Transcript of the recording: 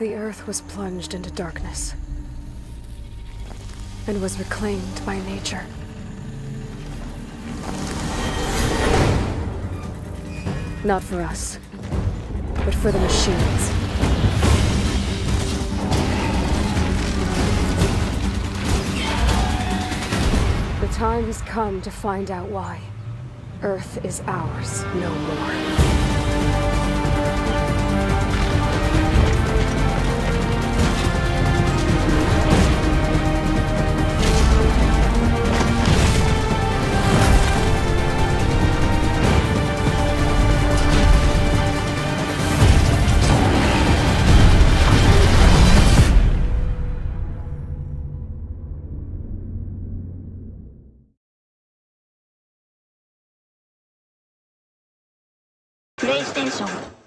The Earth was plunged into darkness and was reclaimed by nature. Not for us, but for the machines. The time has come to find out why. Earth is ours no more. プレイステーション